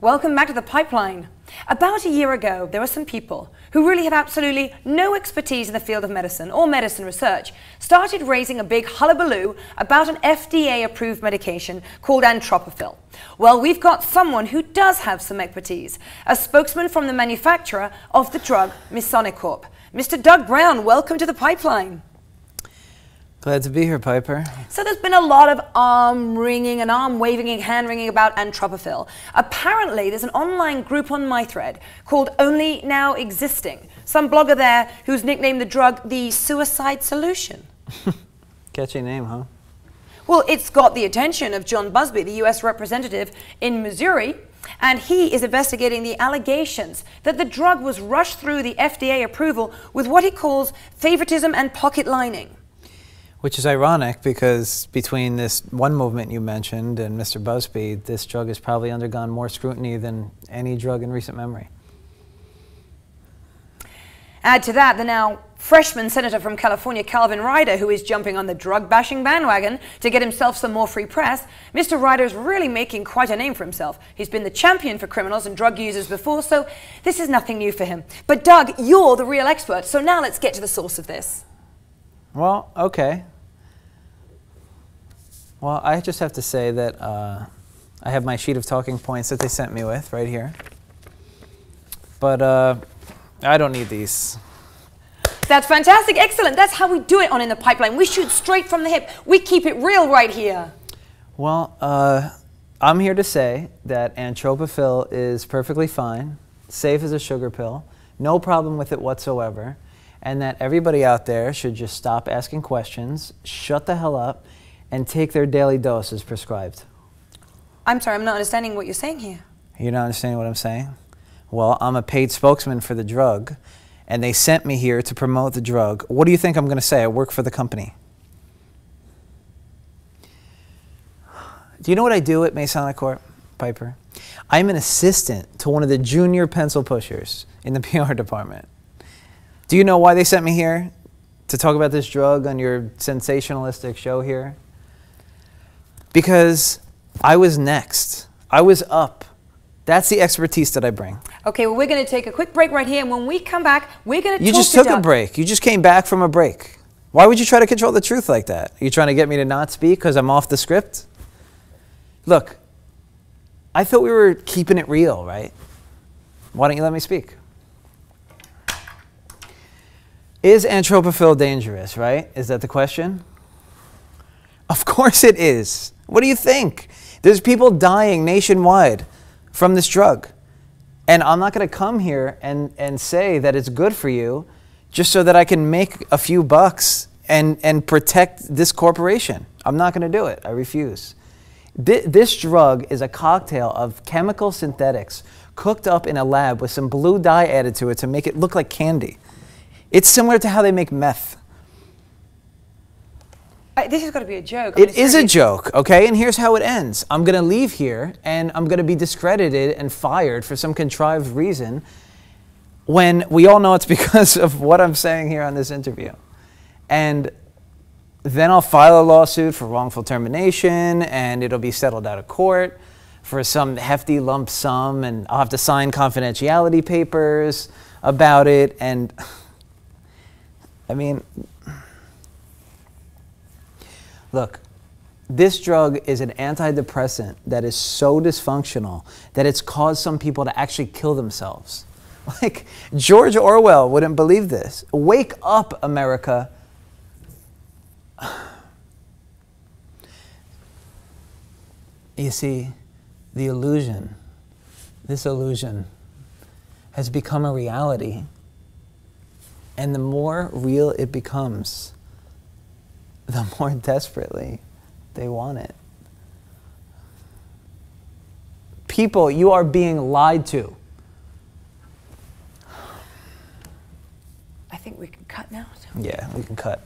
Welcome back to the pipeline. About a year ago, there were some people who really have absolutely no expertise in the field of medicine or medicine research started raising a big hullabaloo about an FDA approved medication called Antropophil. Well, we've got someone who does have some expertise, a spokesman from the manufacturer of the drug Misonicorp. Mr. Doug Brown, welcome to the pipeline. Glad to be here, Piper. So there's been a lot of arm wringing and arm waving and hand wringing about Antropophil. Apparently, there's an online group on my thread called Only Now Existing. Some blogger there who's nicknamed the drug the suicide solution. Catchy name, huh? Well, it's got the attention of John Busby, the U.S. representative in Missouri, and he is investigating the allegations that the drug was rushed through the FDA approval with what he calls favoritism and pocket lining. Which is ironic because between this one movement you mentioned and Mr. Busby, this drug has probably undergone more scrutiny than any drug in recent memory. Add to that the now freshman senator from California, Calvin Ryder, who is jumping on the drug bashing bandwagon to get himself some more free press. Mr. Ryder is really making quite a name for himself. He's been the champion for criminals and drug users before, so this is nothing new for him. But Doug, you're the real expert, so now let's get to the source of this. Well, okay. Well, I just have to say that uh, I have my sheet of talking points that they sent me with right here. But uh, I don't need these. That's fantastic. Excellent. That's how we do it on In the Pipeline. We shoot straight from the hip. We keep it real right here. Well, uh, I'm here to say that Antropophil is perfectly fine, safe as a sugar pill, no problem with it whatsoever, and that everybody out there should just stop asking questions, shut the hell up, and take their daily dose as prescribed. I'm sorry, I'm not understanding what you're saying here. You're not understanding what I'm saying? Well, I'm a paid spokesman for the drug, and they sent me here to promote the drug. What do you think I'm going to say? I work for the company. Do you know what I do at Misonicorp, Piper? I'm an assistant to one of the junior pencil pushers in the PR department. Do you know why they sent me here? To talk about this drug on your sensationalistic show here? Because I was next. I was up. That's the expertise that I bring. Okay, well, we're going to take a quick break right here, and when we come back, we're going to You just took a break. You just came back from a break. Why would you try to control the truth like that? Are you trying to get me to not speak because I'm off the script? Look, I thought we were keeping it real, right? Why don't you let me speak? Is Antropophil dangerous, right? Is that the question? Of course it is. What do you think? There's people dying nationwide from this drug. And I'm not going to come here and, and say that it's good for you just so that I can make a few bucks and, and protect this corporation. I'm not going to do it. I refuse. This drug is a cocktail of chemical synthetics cooked up in a lab with some blue dye added to it to make it look like candy. It's similar to how they make meth. I, this has got to be a joke. It is a joke, okay? And here's how it ends. I'm going to leave here and I'm going to be discredited and fired for some contrived reason when we all know it's because of what I'm saying here on this interview. And then I'll file a lawsuit for wrongful termination and it'll be settled out of court for some hefty lump sum and I'll have to sign confidentiality papers about it and I mean Look, this drug is an antidepressant that is so dysfunctional that it's caused some people to actually kill themselves. Like, George Orwell wouldn't believe this. Wake up, America. You see, the illusion, this illusion, has become a reality. And the more real it becomes, the more desperately they want it. People, you are being lied to. I think we can cut now. Yeah, we can cut.